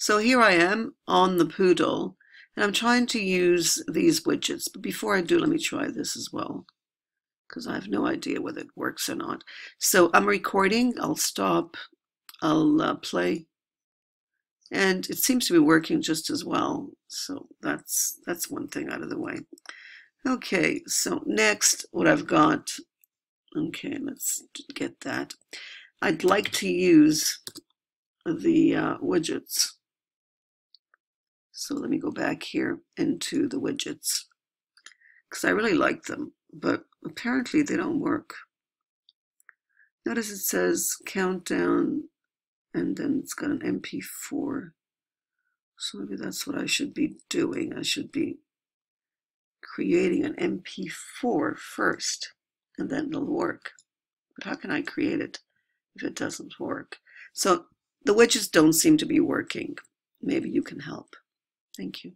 So here I am on the PoodLL, and I'm trying to use these widgets. But before I do, let me try this as well, because I have no idea whether it works or not. So I'm recording. I'll stop. I'll uh, play. And it seems to be working just as well. So that's that's one thing out of the way. Okay, so next, what I've got, okay, let's get that. I'd like to use the uh, widgets. So let me go back here into the widgets because I really like them, but apparently they don't work. Notice it says countdown and then it's got an MP4. So maybe that's what I should be doing. I should be creating an MP4 first, and then it'll work. But how can I create it if it doesn't work? So the widgets don't seem to be working. Maybe you can help. Thank you.